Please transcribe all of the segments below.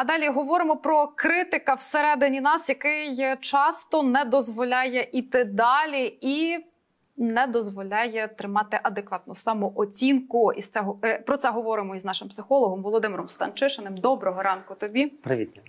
А далі говоримо про критика всередині нас, який часто не дозволяє іти далі і не дозволяє тримати адекватну самооцінку. І з цього е, про це говоримо із нашим психологом Володимиром Станчишиним. Доброго ранку тобі. Привіт.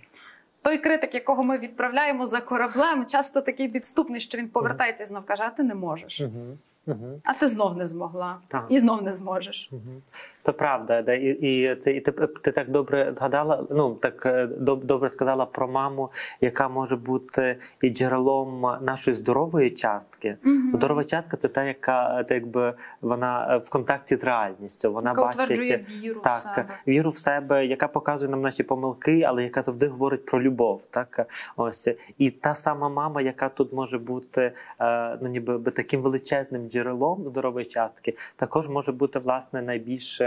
Той критик, якого ми відправляємо за кораблем, часто такий підступний, що він повертається і знов каже: а ти не можеш. Угу. Угу. А ти знов не змогла Так. і знов не зможеш. Угу. То правда, да, і, і це і ти, ти так добре згадала. Ну так е, доб- добре сказала про маму, яка може бути і джерелом нашої здорової частки. Мгм. Здорова частка це та, яка е, так якби вона е, в контакті з реальністю. Вона Яка бачить утверджує віру в себе. віру в себе, яка показує нам наші помилки, але яка завжди говорить про любов. Так ось і та сама мама, яка тут може бути е, ну ніби би таким величезним джерелом здорової частки, також може бути власне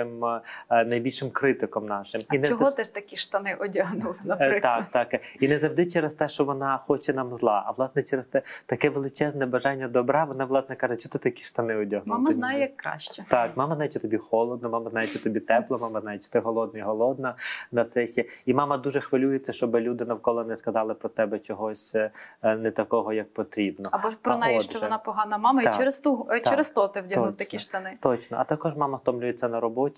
найбільшим е, найбільшим критиком нашим. А не чого ти ж такі штани одягнув, Е, наприклад? Так, так. І не завжди через те, що вона хоче нам зла, а власне через те таке величезне бажання добра. Вона власне каже, що ти такі штани одягнув. Мама знає, як краще. так, мама знає, що тобі холодно, мама знає, що тобі тепло, мама знає, що ти голодний, голодна на це ще. І мама дуже хвилюється, щоб люди навколо не сказали про тебе чогось е, не такого, як потрібно. Або про А неї, отже. що вона погана мама, Так, і через ту так, через то ти вдягнув точно. такі штани. Точно, а також мама втомлюється на роботі.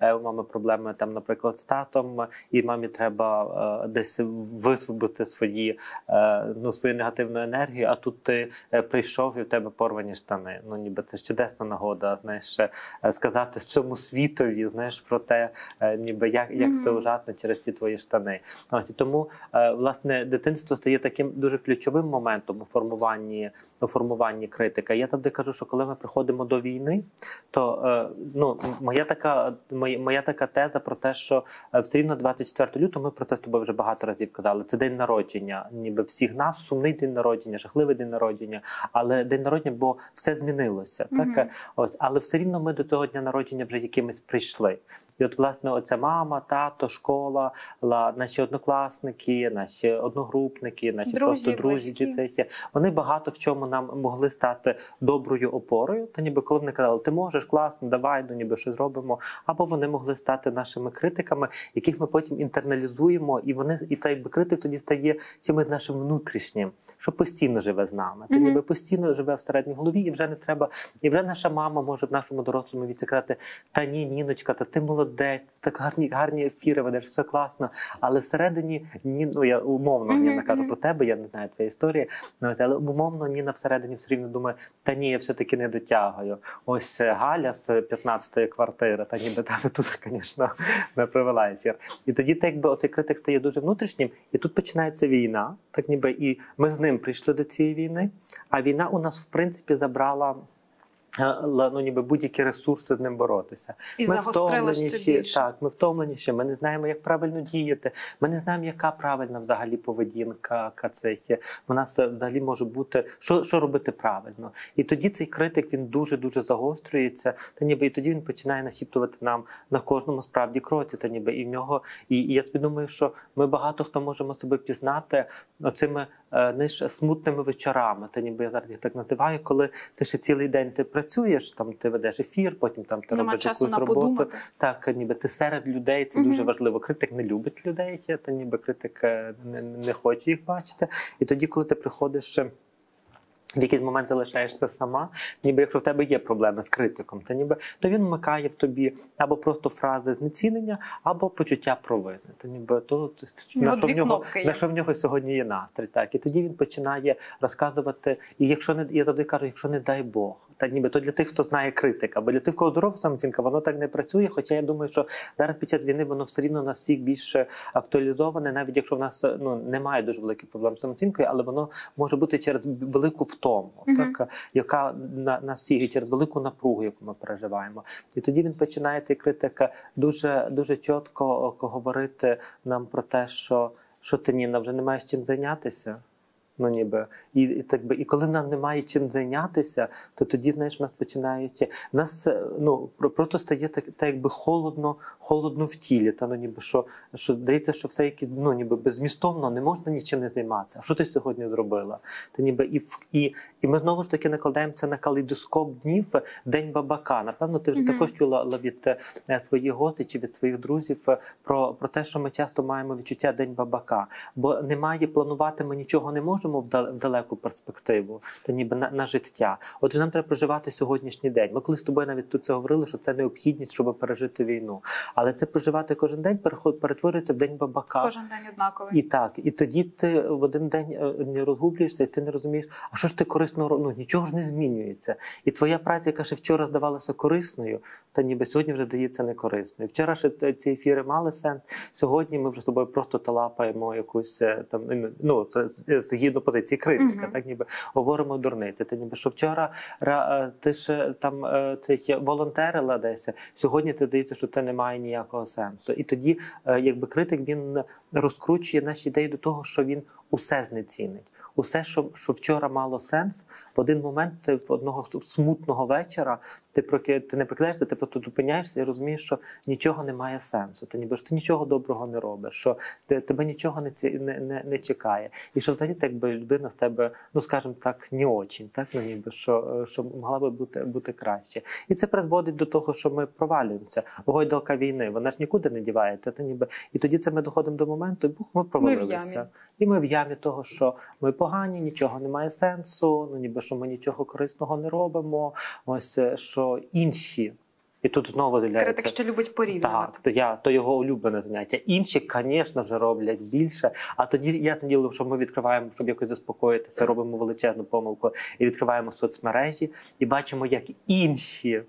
Е, У мами проблеми там, наприклад, з татом, і мамі треба е, десь висвободити свої е, ну свою негативну енергію. А тут ти прийшов і в тебе порвані штани. Ну ніби це ж чудесна нагода. Знаєш, ще, сказати всьому світові, знаєш про те, ніби як, як все Мгм. ужасно через ці твої штани. Ось і тому власне дитинство стає таким дуже ключовим моментом у формуванні у формуванні критика. Я завжди кажу, що коли ми приходимо до війни, то ну моя така моя, моя така теза про те, що е, все рівно 24 лютого, ми про це з тобою вже багато разів казали. Це день народження, ніби всіх нас сумний день народження, жахливий день народження, але день народження, бо все змінилося. Мгм. Так ось, але все рівно ми до цього дня народження вже якимись прийшли. І от, власне, оця мама, тато, школа, ла- наші однокласники, наші одногрупники, наші Друзі, просто друзі, близькі. вони багато в чому нам могли стати доброю опорою. Та ніби коли вони казали, ти можеш класно, давай, ну ніби що зробимо. Або вони могли стати нашими критиками, яких ми потім інтерналізуємо, і вони і та якби критик тоді стає чимось нашим внутрішнім, що постійно живе з нами. Ти ніби постійно живе в середній голові, і вже не треба. І вже наша мама може в нашому дорослому віці казати: та ні, ніночка, та ти молодець, так гарні, гарні ефіри ведеш, все класно. Але всередині ні, ну я умовно Мгм, Ніна кажу про тебе, я не знаю твоєї історії. ну, Але умовно Ніна всередині все рівно думає, та ні, я все-таки не дотягую. Ось е, Галя з 15-ї квартири, та ніби тебе тут, звісно, не провела ефір. І тоді так якби той критик стає дуже внутрішнім, і тут починається війна, так ніби і ми з ним прийшли до цієї війни. А війна у нас в принципі забрала. Ну, ніби будь-які ресурси з ним боротися. І ще втомленіші, більше. Так, ми втомленіші, ми не знаємо, як правильно діяти. Ми не знаємо, яка правильна взагалі поведінка кацесі. У нас е, взагалі може бути що, що робити правильно. І тоді цей критик він дуже дуже загострюється. Та ніби і тоді він починає нашіптувати нам на кожному справді кроці. Та ніби і в нього. І, і я думаю, що ми багато хто можемо себе пізнати оцими знаєш, смутними вечорами. Та ніби я зараз їх так називаю, коли ти ще цілий день ти працюєш, там ти ведеш ефір, потім там ти Нема робиш якусь роботу. подумати. Так, ніби ти серед людей, це угу. дуже важливо. Критик не любить людей, та ніби критик е, не, не хоче їх бачити. І тоді, коли ти приходиш. В якийсь момент залишаєшся сама, ніби якщо в тебе є проблеми з критиком, то ніби то він вмикає в тобі або просто фрази знецінення, або почуття провини. То ніби то У на що в нього на що в нього сьогодні є настрій. Так і тоді він починає розказувати. І якщо не я завжди кажу, якщо не дай Бог, та ніби то для тих, хто знає критика, бо для тих, кого здорова самооцінка, воно так не працює. Хоча я думаю, що зараз під час війни воно все рівно нас всіх більше актуалізоване, навіть якщо в нас ну немає дуже великих проблем з самооцінкою, але воно може бути через велику втому, Мгм. так яка на нас всіх через велику напругу, яку ми переживаємо. І тоді він починає цей критика дуже дуже чітко говорити нам про те, що що ти Ніна, вже не маєш чим зайнятися. Ну ніби і, і так би, і коли нам немає чим зайнятися, то тоді знаєш, у нас починають нас е, ну просто стає так, так якби холодно, холодно в тілі. Та ну ніби що що здається, що все якісь ну ніби безмістовно не можна нічим не займатися. А що ти сьогодні зробила? Та ніби і і, і ми знову ж таки накладаємо це на калейдоскоп днів День бабака. Напевно, ти вже mm-hmm. також чула від е, своїх гостей чи від своїх друзів е, про, про те, що ми часто маємо відчуття День бабака, бо немає планувати, ми нічого не можемо в далеку перспективу, та ніби на, на життя. Отже, нам треба проживати сьогоднішній день. Ми коли з тобою навіть тут це говорили, що це необхідність, щоб пережити війну. Але це проживати кожен день перетворюється в день бабака. Кожен день однаковий. І так, і тоді ти в один день е, не розгублюєшся, і ти не розумієш, а що ж ти корисно ну нічого ж не змінюється. І твоя праця, яка ще вчора здавалася корисною, та ніби сьогодні вже здається некорисною. Вчора ще ці ефіри мали сенс. Сьогодні ми вже з тобою просто талапаємо якусь е, там ну це згідно позиції критика, uh-huh. так ніби говоримо дурниці. Та ніби що вчора е, ти ж там цей волонтерила десь. Сьогодні ти дається, що це не має ніякого сенсу. І тоді, якби критик він розкручує наші ідеї до того, що він усе знецінить усе, що що вчора мало сенс, в один момент ти в одного смутного вечора ти проки, ти не прикидаєшся, ти просто зупиняєшся і розумієш, що нічого не має сенсу. Ти ніби ж ти нічого доброго не робиш, що ти, тебе нічого не не, не, не чекає. І що взагалі так би людина з тебе, ну скажімо так, не очень, так ну ніби що що могла би бути бути краще. І це призводить до того, що ми провалюємося. Гойдалка війни, вона ж нікуди не дівається. Та ніби і тоді це ми доходимо до моменту, бух ми провалилися. Ми і ми в ямі того, що ми погані, нічого немає сенсу, ну ніби що ми нічого корисного не робимо. Ось е, що інші. І тут знову Критик ще любить порівнювати. Так, то я то його улюблене заняття. Інші, звісно ж, роблять більше. А тоді я діло, що ми відкриваємо, щоб якось заспокоїтися, робимо величезну помилку і відкриваємо соцмережі і бачимо, як інші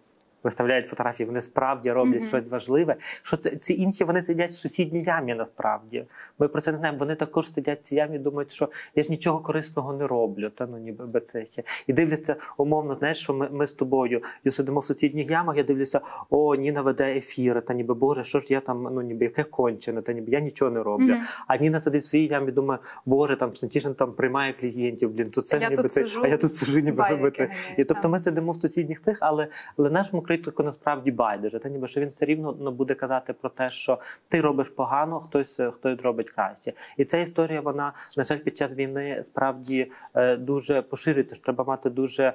виставляють фотографії, вони справді роблять mm-hmm. щось важливе. Що ці інші вони сидять в сусідній ямі насправді. Ми про це не знаємо. Вони також сидять в цій ямі, думають, що я ж нічого корисного не роблю, та ну ніби без це ще. І дивляться умовно, знаєш, що ми ми з тобою і сидимо в сусідніх ямах. Я дивлюся, о, Ніна веде ефіри, та ніби Боже, що ж я там, ну ніби яке кончене, та ніби я нічого не роблю. Mm-hmm. А Ніна сидить в своїй ямі, думає, Боже, там Сантішин там приймає клієнтів. Блін, то це я ніби це, а я тут сижу, ніби робити. І тобто ми сидимо в сусідніх цих, але але нашому критику насправді байдуже. Та ніби що він все рівно ну, буде казати про те, що ти робиш погано, хтось хтось робить краще. І ця історія, вона на жаль, під час війни справді е, дуже поширюється. що Треба мати дуже.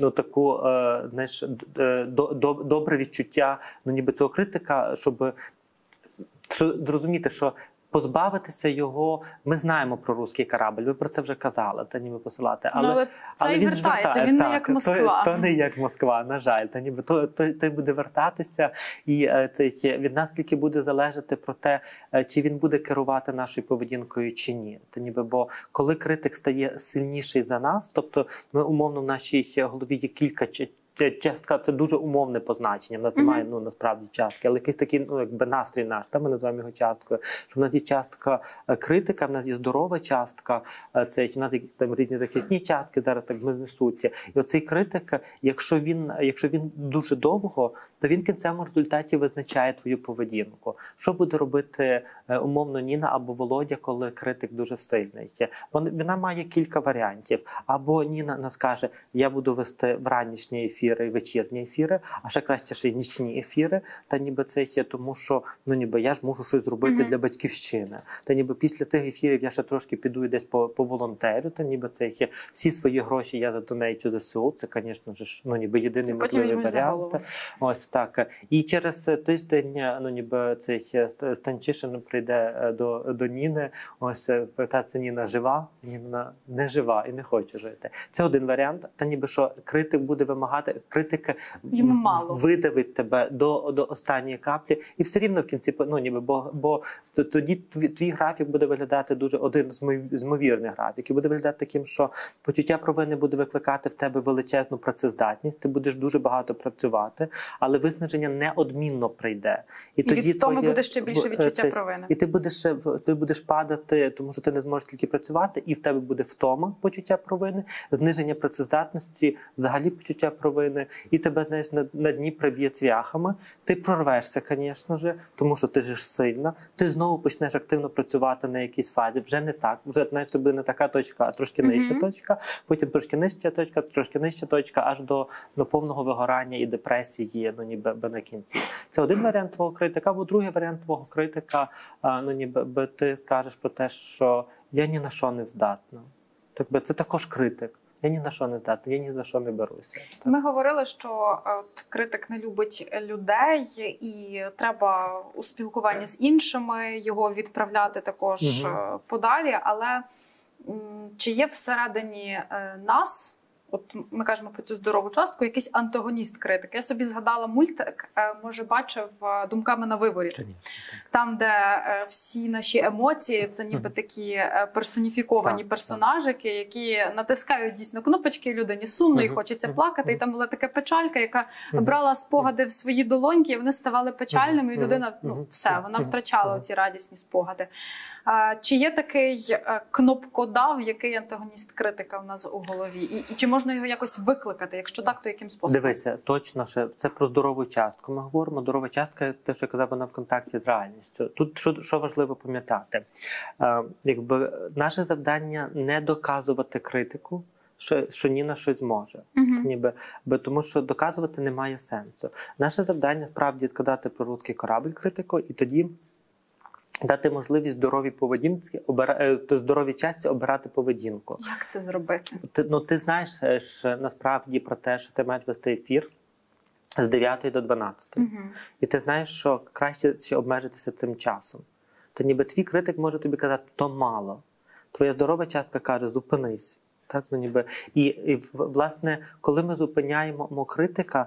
Ну, таку е, знаєш, е, до, до, добре відчуття, ну ніби цього критика, щоб зрозуміти, що позбавитися його. Ми знаємо про русський корабль. Ви про це вже казали, та ніби посилати. Але, ну, але це але він вертається. Він так, не як Москва. То, то не як Москва, на жаль, та ніби то, то, то буде вертатися, і е, це від нас тільки буде залежати про те, е, чи він буде керувати нашою поведінкою чи ні. Та ніби, бо коли критик стає сильніший за нас, тобто ми умовно в нашій голові є кілька частка це дуже умовне позначення. В нас немає ну насправді частки, але якийсь такий ну якби настрій наш. Та ми називаємо його часткою. Що в нас є частка е, критика, в нас є здорова частка. Е, це в нас є там різні захисні частки. Зараз так ми несуться. І оцей критик, якщо він, якщо він дуже довго, то він в кінцевому результаті визначає твою поведінку. Що буде робити е, умовно Ніна або Володя, коли критик дуже сильний? Вона має кілька варіантів. Або Ніна нас каже: Я буду вести вранішній ефір ефіри, вечірні ефіри, а ще краще ще й нічні ефіри. Та ніби це є, тому що ну ніби я ж можу щось зробити mm-hmm. для батьківщини. Та ніби після тих ефірів я ще трошки піду десь по по волонтерю. Та ніби це є всі свої гроші. Я задонейчу ЗСУ. Це, звісно ж, ну ніби єдиний можливий варіант. Ось так. І через тиждень, ну ніби цей Станчишин прийде е, до до Ніни. Ось е, питається Ніна жива, Ніна не жива і не хоче жити. Це один варіант. Та ніби що критик буде вимагати критика Йому мало. видавить тебе до до останньої каплі, і все рівно в кінці ну, ніби, бо бо тоді твій, твій графік буде виглядати дуже один з ймовірних графіків. Буде виглядати таким, що почуття провини буде викликати в тебе величезну працездатність. Ти будеш дуже багато працювати, але виснаження неодмінно прийде. І, і тоді від того буде ще більше відчуття це, провини. І ти будеш ти будеш падати, тому що ти не зможеш тільки працювати, і в тебе буде втома почуття провини, зниження працездатності, взагалі почуття провини половини, і тебе знаєш, на, на дні приб'є цвяхами. Ти прорвешся, звісно ж, тому що ти ж сильна. Ти знову почнеш активно працювати на якійсь фазі. Вже не так. Вже знаєш, тобі не така точка, а трошки нижча Мгм. точка, потім трошки нижча точка, трошки нижча точка, аж до, до повного вигорання і депресії, ну ніби би на кінці. Це один варіант твого критика, або другий варіант твого критика, ну ніби би ти скажеш про те, що я ні на що не здатна. Так би це також критик. Я ні на що не здатний, я ні за що не беруся. Так. Ми говорили, що е, от, критик не любить людей, і треба у спілкуванні з іншими його відправляти також е, подалі. Але м, чи є всередині е, нас? От ми кажемо про цю здорову частку, якийсь антагоніст критик. Я собі згадала мультик, е, може бачив е, думками на виворі. Там, де е, всі наші емоції, це ніби такі персоніфіковані Так, персонажики, які натискають дійсно кнопочки, людині сумно і хочеться плакати. І там була така печалька, яка брала спогади в свої долоньки, і вони ставали печальними, і людина ну все, вона втрачала ці радісні спогади. Чи є такий кнопкодав, який антагоніст критика в нас у голові? І, і чи можна його якось викликати? Якщо так, то яким способом? Дивися, точно що це про здорову частку. Ми говоримо, здорова частка, те, що я казав, вона в контакті з реальністю. Тут що, що важливо пам'ятати, е, якби наше завдання не доказувати критику, що, що ні на щось зможе. Мгм. Ніби, бо тому що доказувати немає сенсу. Наше завдання справді сказати про русський корабль критику, і тоді дати можливість здоровій поведінці, обира, е, здоровій часті обирати поведінку. Як це зробити? Ти, ну, ти знаєш е, насправді про те, що ти маєш вести ефір з 9 до 12. Мгм. І ти знаєш, що краще ще обмежитися цим часом. Та ніби твій критик може тобі казати, то мало. Твоя здорова частка каже, зупинись. Так, ну ніби. І, і власне, коли ми зупиняємо критика,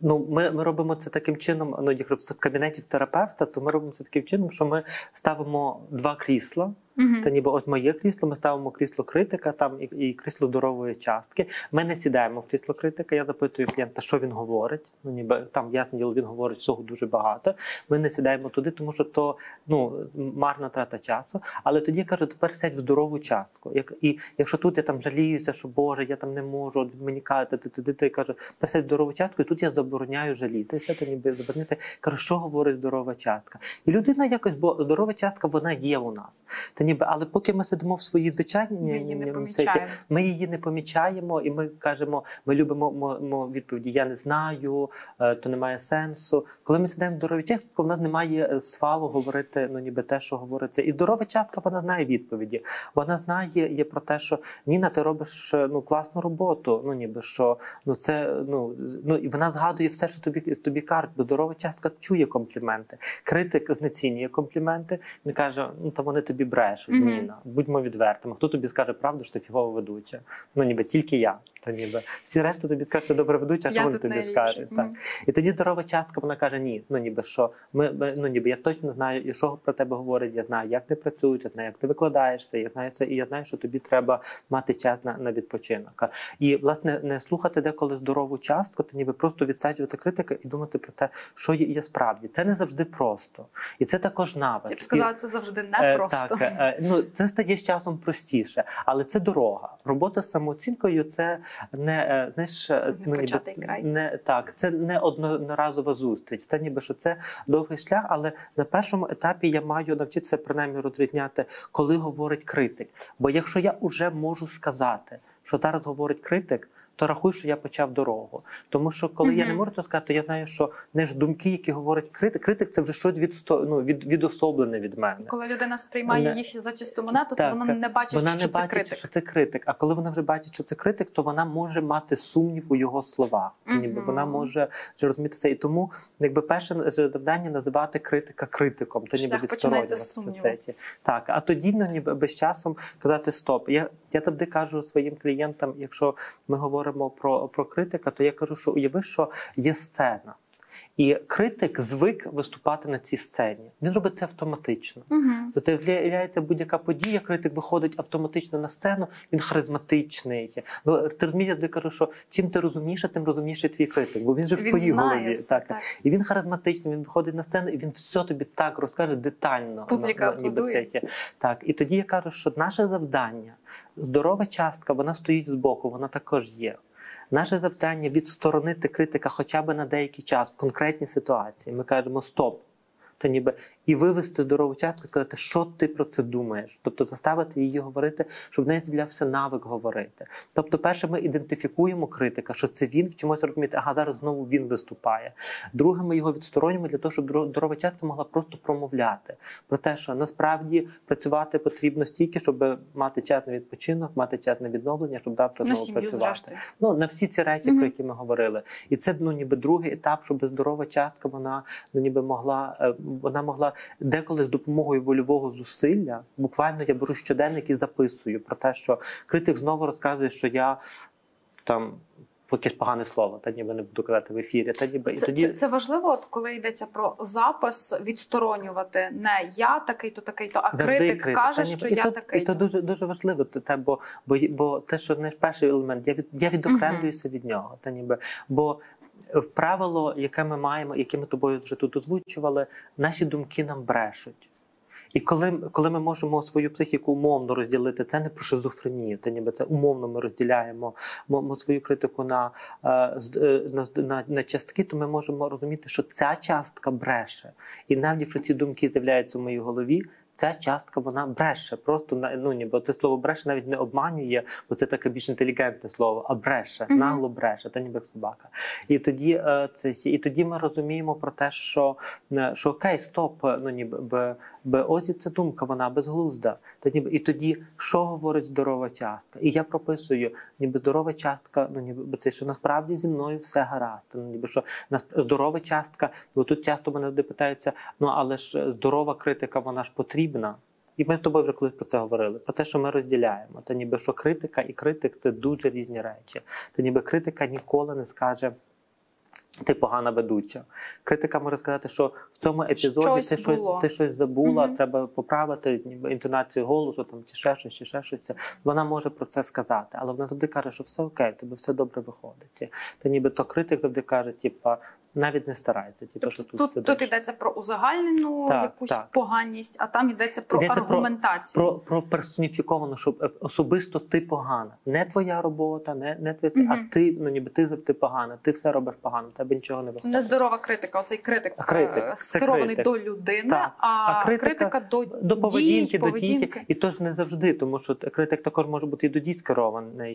ну, ми, ми робимо це таким чином, ну, якщо в кабінеті терапевта, то ми робимо це таким чином, що ми ставимо два крісла. Мгм. Та ніби от моє крісло, ми ставимо крісло критика там і, і крісло здорової частки. Ми не сідаємо в крісло критика. Я запитую клієнта, що він говорить. Ну ніби там ясно діло, він говорить всього дуже багато. Ми не сідаємо туди, тому що то ну марна трата часу. Але тоді я кажу, тепер сядь в здорову частку. Як і якщо тут я там жаліюся, що Боже, я там не можу, от мені кажуть, ти, ти, ти, кажу, тепер сядь в здорову частку, і тут я забороняю жалітися, та ніби забороняти. Кажу, що говорить здорова частка. І людина якось, бо здорова частка вона є у нас. Та ніби, але поки ми сидимо в своїй звичайній Ми її не помічаємо. ми її не помічаємо, і ми кажемо, ми любимо мо- мо відповіді Я не знаю, е, то немає сенсу. Коли ми сидаємо в здоровій частці, в нас немає е, свалу говорити, ну ніби те, що говориться. І здорова частка вона знає відповіді. Вона знає є про те, що Ніна, ти робиш е, ну класну роботу. Ну ніби що ну це ну ну і вона згадує все, що тобі тобі кажуть, бо здорова частка чує компліменти. Критик знецінює компліменти. Він каже: ну та вони тобі брешуть, Мгм. Ніна. Будьмо відвертими. Хто тобі скаже правду, що ти фігова ведуча? Ну ніби тільки я. Та ніби всі решта тобі скажуть, що добре ведуча, а що вони тобі скажуть. Так. І тоді здорова частка вона каже: ні, ну ніби що ми, ми ну ніби я точно знаю, і що про тебе говорять. Я знаю, як ти працюєш, я знаю, як ти викладаєшся. Я знаю це, і я знаю, що тобі треба мати час на, на відпочинок. І власне не слухати деколи здорову частку, то ніби просто відсаджувати критика і думати про те, що є, є справді. Це не завжди просто, і це також навик. Я б сказала, це завжди не Е, просто. Так, е, ну це стає з часом простіше, але це дорога. Робота з самооцінкою це не е, знаєш, е, Не початий край. не так. Це не одноразова зустріч. Це ніби що це довгий шлях, але на першому етапі я маю навчитися принаймні розрізняти, коли говорить критик. Бо якщо я вже можу сказати, що зараз говорить критик. То рахуй, що я почав дорогу. Тому що коли я не можу це сказати, то я знаю, що не ж думки, які говорить критик, критик це вже щось відсто... ну, від... відособлене від мене. Коли людина сприймає Не- їх за чисту монету, то вона не бачить, Вона що не це бачить, критик. що це критик. А коли вона вже бачить, що це критик, то вона може мати сумнів у його словах. Мгм. Ніби вона може вже розуміти це. І тому, якби перше завдання називати критика критиком, то ніби відсторонюватися Так, а тоді ну, ніби без часом казати стоп. Я, я завжди кажу своїм клієнтам, якщо ми говоримо про, про критика, то я кажу, що уяви, що є сцена. І критик звик виступати на цій сцені. Він робить це автоматично. Мгм. То з'являється будь-яка подія, критик виходить автоматично на сцену, він харизматичний. Ну, ти розумієш, я кажу, що чим ти розумніше, тим розумніший твій критик, бо він же в твоїй голові. все, так. так. І він харизматичний, він виходить на сцену, і він все тобі так розкаже детально. Публіка ніби це є. Так, і тоді я кажу, що наше завдання, здорова частка, вона стоїть збоку, вона також є. Наше завдання відсторонити критика хоча б на деякий час в конкретній ситуації. Ми кажемо стоп та ніби і вивести здорову чатку сказати, що ти про це думаєш, тобто заставити її говорити, щоб в неї з'являвся навик говорити. Тобто, перше, ми ідентифікуємо критика, що це він вчимося розуміти, ага, зараз знову він виступає. Друге, ми його відсторонюємо для того, щоб здорова чатка могла просто промовляти про те, що насправді працювати потрібно стільки, щоб мати час на відпочинок, мати час на відновлення, щоб завтра знову працювати. зрештою. Ну на всі ці речі, Мгм. про які ми говорили, і це ну ніби другий етап, щоб здорова частка вона ну ніби могла е, вона могла деколи з допомогою вольового зусилля. Буквально я беру щоденник і записую про те, що критик знову розказує, що я там. Якесь погане слово, та ніби не буду казати в ефірі. Та ніби і Це, тоді це, це важливо, от коли йдеться про запис, відсторонювати не я такий, то такий, то а критик критик. каже, Та що і я то, такий. І то дуже дуже важливо, те- бо, бо, бо те, що не перший елемент, я від я відокремлююся від нього. Та ніби бо правило, яке ми маємо, яке ми тобою вже тут озвучували, наші думки нам брешуть. І коли, коли ми можемо свою психіку умовно розділити, це не про шизофренію, та ніби це умовно ми розділяємо мо- мо свою критику на, е, е, на, на, на частки, то ми можемо розуміти, що ця частка бреше. І навіть якщо ці думки з'являються в моїй голові, ця частка вона бреше. Просто ну, ніби це слово бреше навіть не обманює, бо це таке більш інтелігентне слово, а бреше, Мгм. нагло бреше, та ніби собака. І тоді е, це і тоді ми розуміємо про те, що, е, що окей, стоп, е, ну ніби в озі ця думка, вона безглузда. Та ніби і тоді що говорить здорова частка? І я прописую, ніби здорова частка, ну ніби це що насправді зі мною все гаразд. Ну, ніби що здорова частка, бо тут часто мене завжди питаються: ну але ж е, здорова критика, вона ж потрібна. І ми з тобою вже колись про це говорили, про те, що ми розділяємо. Та ніби що критика і критик це дуже різні речі. Та ніби критика ніколи не скаже. Ти погана ведуча. Критика може сказати, що в цьому епізоді Щось ти щось було. ти щось забула, Мгм. треба поправити інтонацію голосу, там чи ще щось, чи ще щось. Вона може про це сказати, але вона завжди каже, що все окей, тобі все добре виходить. Та ніби то критик завжди каже, типа, навіть не типу, що Тобто тут, тут, сидиш. тут йдеться про узагальнену Так, якусь так. поганість, а там йдеться про Йдеться аргументацію. Про, про персоніфіковану, щоб е, особисто ти погана. Не твоя робота, не, не твоя, Мгм. а ти, ну ніби ти завжди погана, ти все робиш погано, тебе нічого не виходить. Нездорова критика. Оцей критик, Критик, е, скерований критик. до людини, Так. а, А критика критика до, до поведінки, до дій. І то ж не завжди, тому що критик також може бути і до дій скерований.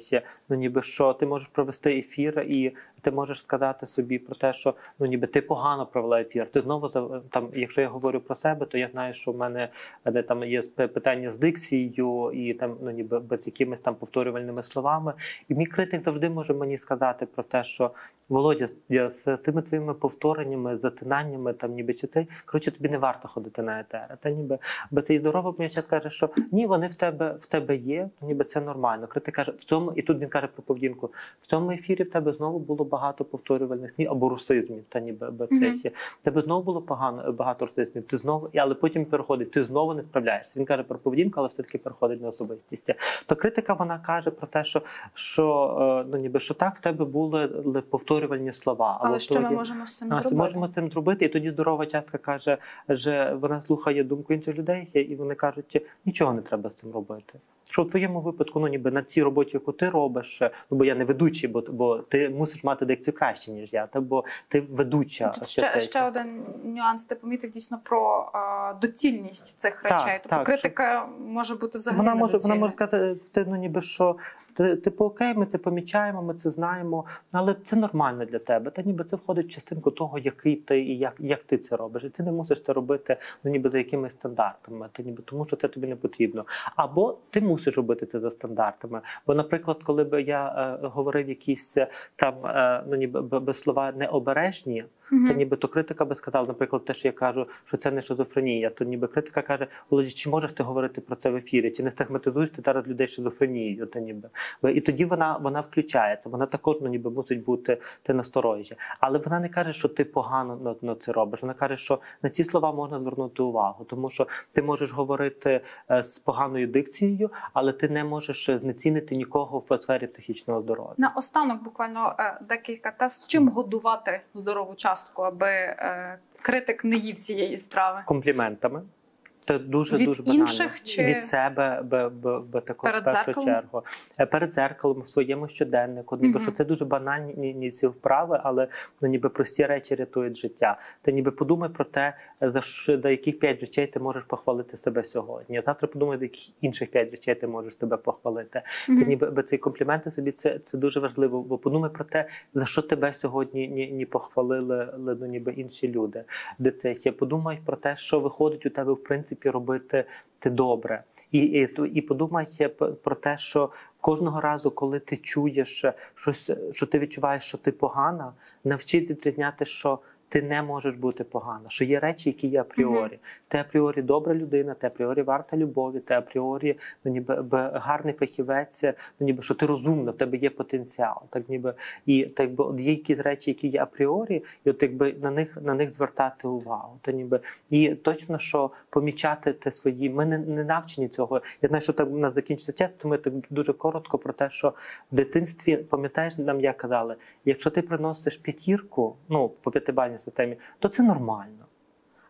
Ну ніби що ти можеш провести ефір, і ти можеш сказати собі про те, що ну ніби ти погано провела ефір. Ти знову там, якщо я говорю про себе, то я знаю, що в мене де там є питання з дикцією, і там ну ніби без якимись там повторювальними словами. І мій критик завжди може мені сказати про те, що Володя, я з тими твоїми повтореннями, затинаннями, там ніби чи цей коротше, тобі не варто ходити на етери. Та ніби бо цей здоровий помічат каже, що ні, вони в тебе в тебе є, ніби це нормально. Критик каже, в цьому, і тут він каже про поведінку. В цьому ефірі в тебе знову було багато повторювальних слів або русизмів, та ніби. В тебе знову було погано багато русизмів. Ти знову, але потім переходить, ти знову не справляєшся. Він каже про поведінку, але все-таки переходить на особистість. То критика вона каже про те, що, що е, ну ніби що так в тебе були повторювальні слова. Але або що ми можемо з цим а, зробити? можемо цим зробити, і тоді здорова частка каже, що вона слухає думку інших людей, і вони кажуть, нічого не треба з цим робити. Що в твоєму випадку, ну ніби на цій роботі, яку ти робиш, ну бо я не ведучий, бо, бо ти мусиш мати дикцію краще, ніж я, та бо ти ведуча. Тут ще ще, ще один нюанс. Ти помітив дійсно про а, доцільність цих Так, речей. Тобто так, критика може бути взагалі Вона може, вона може сказати, ти, ну ніби що типу, окей, ми це помічаємо, ми це знаємо, але це нормально для тебе. Та ніби це входить в частинку того, який ти і як, як ти це робиш. І ти не мусиш це робити ну, ніби за якимись стандартами, та ніби тому, що це тобі не потрібно. Або ти мусиш робити це за стандартами. Бо, наприклад, коли б я е, говорив якісь е, там е, ну ніби б- б слова необережні. Мгм. То ніби то критика би сказала, наприклад, те, що я кажу, що це не шизофренія, то ніби критика каже: Володі, чи можеш ти говорити про це в ефірі? Чи не стигматизуєш ти зараз людей шизофренією? Та ніби і тоді вона вона включається. Вона також ну, ніби мусить бути ти насторожі. Але вона не каже, що ти погано на, на це робиш. Вона каже, що на ці слова можна звернути увагу, тому що ти можеш говорити е, з поганою дикцією, але ти не можеш знецінити нікого в сфері психічного здоров'я. На останок буквально е, декілька тез. Чим годувати здорову частку, аби е, критик не їв цієї страви? компліментами. Це дуже Від дуже банально. інших чи- від себе, б, б, б, також Перед в першу дзеркалом? чергу. Е, Перед зеркалом в своєму щоденнику. Ніби Мгм. що це дуже банальні ні- ні ці вправи, але ну, ніби прості речі рятують життя. Ти ніби подумай про те, за що за яких п'ять речей ти можеш похвалити себе сьогодні. Завтра подумай, за яких інших п'ять речей ти можеш тебе похвалити. Мгм. Ти ніби цей компліменти собі це, це дуже важливо. Бо подумай про те, за що тебе сьогодні ні, ні похвалили ну, ніби інші люди. Де це. Подумай про те, що виходить у тебе в принципі робити ти добре. І, і, і подумайте про те, що кожного разу, коли ти чуєш щось, що ти відчуваєш, що ти погана, навчити відрізняти, що. Ти не можеш бути погана, що є речі, які є апріорі. Ти апріорі добра людина, ти апріорі варта любові, ти апріорі ну, ніби гарний фахівець, ну ніби що ти розумна, в тебе є потенціал. Так ніби і так би от є якісь речі, які є апріорі, і от якби на них на них звертати увагу. Та ніби і точно що помічати те свої. Ми не, не навчені цього. Я знаю, що так у нас закінчиться час, то ми так дуже коротко про те, що в дитинстві пам'ятаєш, нам як казали, якщо ти приносиш п'ятірку, ну по п'ятибальній системі, то це нормально.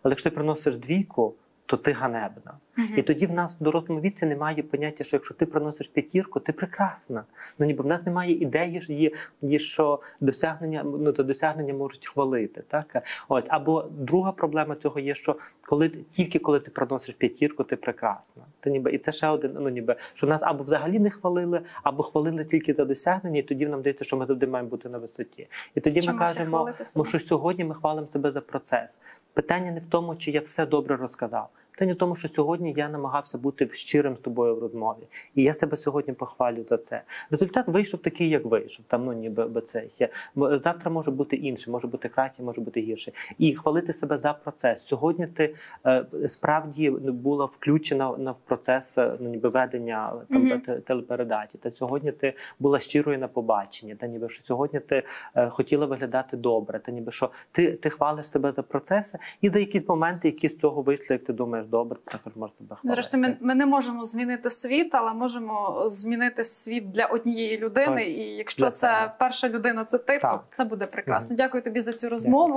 Але якщо ти приносиш двійку, то ти ганебна. Мгм. І тоді в нас в дорослому віці немає поняття, що якщо ти приносиш п'ятірку, ти прекрасна. Ну ніби в нас немає ідеї, ж є, є що досягнення, ну то досягнення можуть хвалити. Так? От. Або друга проблема цього є, що коли тільки коли ти приносиш п'ятірку, ти прекрасна. Ти ніби, і це ще один, ну ніби, що нас або взагалі не хвалили, або хвалили тільки за досягнення, і тоді нам здається, що ми завжди маємо бути на висоті. І тоді ми кажемо, що сьогодні ми хвалимо себе за процес. Питання не в тому, чи я все добре розказав. Питання в тому, що сьогодні я намагався бути щирим з тобою в розмові. І я себе сьогодні похвалю за це. Результат вийшов такий, як вийшов. Там ну ніби би це є. Завтра може бути інше, може бути краще, може бути гірше. І хвалити себе за процес. Сьогодні ти е, справді була включена на в процес е, ну, ніби ведення там Мгм. те- телепередачі. Та сьогодні ти була щирою на побаченні. Та ніби що сьогодні ти е, хотіла виглядати добре. Та ніби що ти, ти хвалиш себе за процеси і за якісь моменти, які з цього вийшли, як ти думаєш, добре, також можете би хвалити. Зрештою, ми, ми не можемо змінити світ, але можемо змінити світ для однієї людини. Так. І якщо це перша людина, це ти, то це буде прекрасно. Дякую тобі за цю розмову.